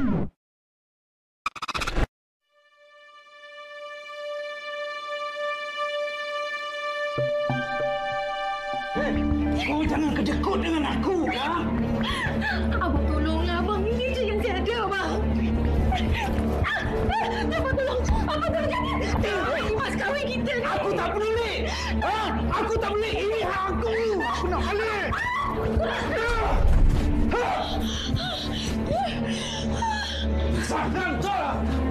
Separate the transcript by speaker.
Speaker 1: Eh, kau jangan kedekut dengan aku, ya?
Speaker 2: Abang tolong, abang ini je yang tiada, abang. Abang tolong, apa terjadi? Tidak mas kawin kita ni.
Speaker 1: Aku tak peduli. Ha? Aku tak peduli. Ini hak aku. Aku nak halik. Ah! sargento!